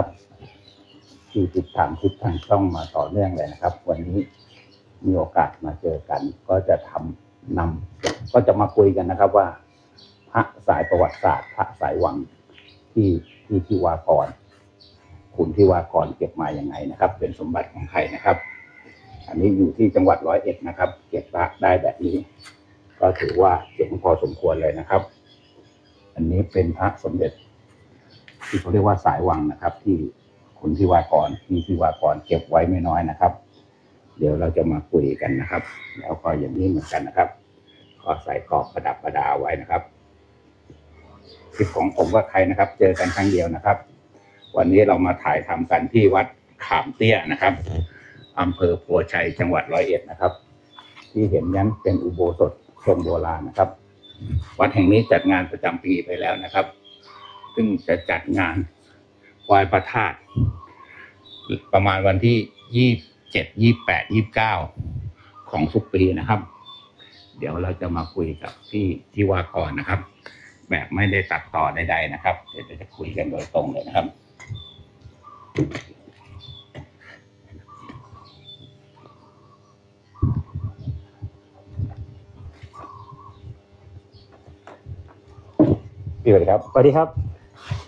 ครับ ที่ติดตามคลิปทางช่องมาต่อเนื่องเลยนะครับ วันนี้มีโอกาสมาเจอกัน ก็จะทำนำก็จะมาคุยกันนะครับว่า พระสายประวัติศาสตร์ พระสายวังที่ที่ทิวากรคุณทิวากรเก็บมาอย่างไงนะครับ เป็นสมบัติของใครนะครับ อันนี้อยู่ที่จังหวัดร้อยเอ็ดนะครับ เก็บพระได้แบบนี้ ก็ถือว่าเจ๋งพอสมควรเลยนะครับ อันนี้เป็นพระสมเด็จ ที่เขาเรียกว่าสายวังนะครับ ที่คุณทิวากรที่ทิวากรเก็บไว้ไม่น้อยนะครับ เดี๋ยวเราจะมาคุยกันนะครับ แล้วก็อย่างนี้เหมือนกันนะครับ ก็ใส่กรอบประดับประดาไว้นะครับคลิปของผมว่าใครนะครับ เจอกันครั้งเดียวนะครับ วันนี้เรามาถ่ายทำกันที่วัดขามเตี้ยนะครับอำเภอโพชัยจังหวัดร้อยเอ็ดนะครับ ที่เห็นนั้นเป็นอุโบสถทรงโบราณนะครับ วัดแห่งนี้จัดงานประจำปีไปแล้วนะครับ ซึ่งจะจัดงานไหว้พระธาตุประมาณวันที่ยี่เจ็ดยี่แปดยี่เก้าของทุกปีนะครับ เดี๋ยวเราจะมาคุยกับพี่ที่วากรนะครับ แบบไม่ได้ตัดต่อใดๆนะครับ เดี๋ยวเราจะคุยกันโดยตรงเลยนะครับพี่สวัสดีครับสวัสดีครับ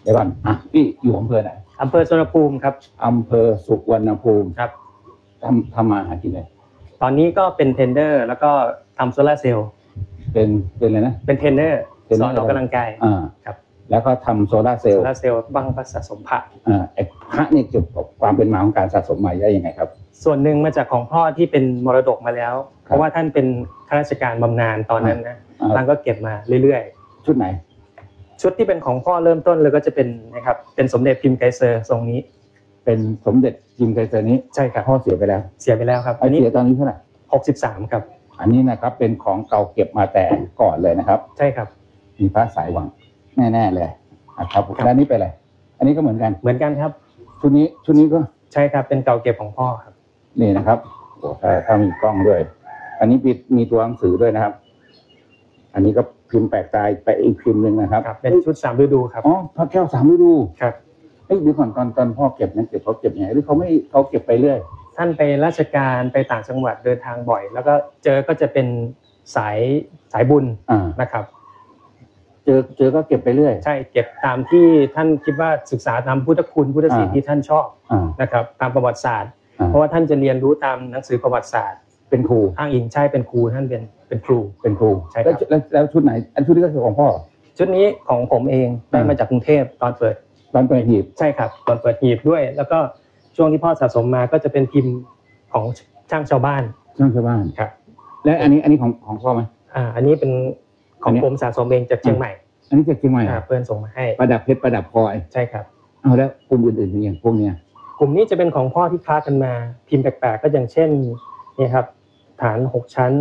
เดี๋ยวก่อนอะพี่อยู่อำเภอไหนอำเภอสุวรรณภูมิครับ อำเภอสุวรรณภูมิครับ ทำทำมาหากินเลยตอนนี้ก็เป็นเทรนเดอร์ แล้วก็ทำโซลาร์เซลล์เป็นเป็นอะไรนะ เป็นเทรนเดอร์เทรนสเนออร์นออกกำลังกายอ่าครับ แล้วก็ทำโซลาร์เซลโซล์ลาร์เซลล์บังพัสะสมพระอ่าไอ้พระนี่จุดความเป็นมาของการสะสมมาได้ยังไงครับ ส่วนหนึ่งมาจากของพ่อที่เป็นมรดกมาแล้ว เพราะว่าท่านเป็นข้าราชการบำนาญตอนนั้นนะอ่า ท่านก็เก็บมาเรื่อยชุดไหนๆ ชุดที่เป็นของพ่อเริ่มต้นเลยก็จะเป็นนะครับเป็นสมเด็จพิมพ์ไกเซอร์ทรงนี้ เป็นสมเด็จพิมพ์ไกเซอร์นี้ใช่ครับพ่อเสียไปแล้ว เสียไปแล้วครับไอ้อันนี้เสียตอนนี้เท่าไหร่63ครับ อันนี้นะครับเป็นของเก่าเก็บมาแต่ก่อนเลยนะครับ ใช่ครับ มีพระสายวังแน่ๆเลยนะครับครับ แล้วอันนี้เป็นอะไร อันนี้ก็เหมือนกันเหมือนกันครับชุดนี้ชุดนี้ก็ใช่ครับเป็นเก่าเก็บของพ่อครับ นี่นะครับโอ้ถ้าถ้ามีกล้องด้วย อันนี้มีมีตัวหนังสือด้วยนะครับ อันนี้ก็พิมพ์แปลกตายไปอีกพิมพ์หนึ่งนะครับครับเป็นชุดสามฤดูครับอ๋อพระแก้วสามฤดูครับเอ้ยเดี๋ยวก่อนตอนตอนพ่อเก็บนั้นเก็บเขาเก็บยังไงหรือเขาไม่เขาเก็บไปเรื่อยท่านไปราชการไปต่างจังหวัดเดินทางบ่อย แล้วก็เจอก็จะเป็นสายสายบุญอ่านะครับ เจอเจอก็เก็บไปเรื่อย ใช่เก็บตามที่ท่านคิดว่าศึกษาตามพุทธคุณพุทธศิลป์อ่าที่ท่านชอบอ่านะครับ ตามประวัติศาสตร์อ่าเพราะว่าท่านจะเรียนรู้ตามหนังสือประวัติศาสตร์ เป็นครูอ้างอิงใช่เป็นครูท่านเป็นเป็นครูเป็นครูใช่ครับแล้วแล้วแล้วชุดไหนอันชุดนี้ก็คือของพ่อ ชุดนี้ของผมเองได้อ่ามมาจากกรุงเทพตอนเปิด ตอนเปิดหีบใช่ครับตอนเปิดหีบด้วย แล้วก็ช่วงที่พ่อสะสมมาก็จะเป็นพิมพ์ของช่างชาวบ้านช่างชาวบ้านครับและอันนี้อันนี้ของของพ่อไหม อ่าอันนี้เป็นขอัอนงนี้ ผมสะสมเองจากเชียงใหม่อันนี้จากเชียงใหม่อ่าเพื่อนส่งมาให้ประดับเพชรประดับพลอยใช่ครับ เอาแล้วกลุ่มอื่นๆอย่างพวกเนี้ยกลุ่มนี้จะเป็นของพ่อที่ค้ากันมาพิมพ์แปลกๆก็อย่างเช่นนี่ครับ ฐานหกชั้น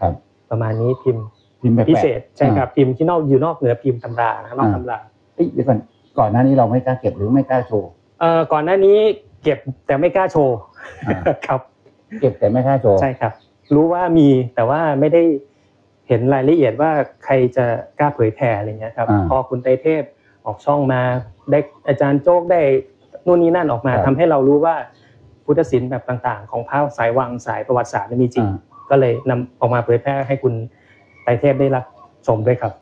ครับประมาณนี้พิมพ์พิมพ์แปลกๆพิเศษใช่ครับพิมพ์ที่นอกอยู่นอกเหนือพิมพ์ตำรานะครับนอกตำราเอ้ยเดี๋ยวก่อนก่อนหน้านี้เราไม่กล้าเก็บหรือไม่กล้าโชว์เอ่อก่อนหน้านี้เก็บแต่ไม่กล้าโชว์อ่าครับ เก็บแต่ไม่กล้าโชว์ใช่ครับ รู้ว่ามีแต่ว่าไม่ได้เห็นรายละเอียดว่าใครจะกล้าเผยแผ่อะไรเงี้ยครับอ่าพอคุณไตรเทพออกช่องมาได้อาจารย์โจ๊กได้นู่นนี่นั่นออกมาครับทำให้เรารู้ว่า พุทธศิลป์แบบต่างๆ ของพระสายวังสายประวัติศาสตร์เนี่ยมีจริงอ่าก็เลยนำออกมาเผยแพร่ให้คุณไตรเทพได้รับชมด้วยครับ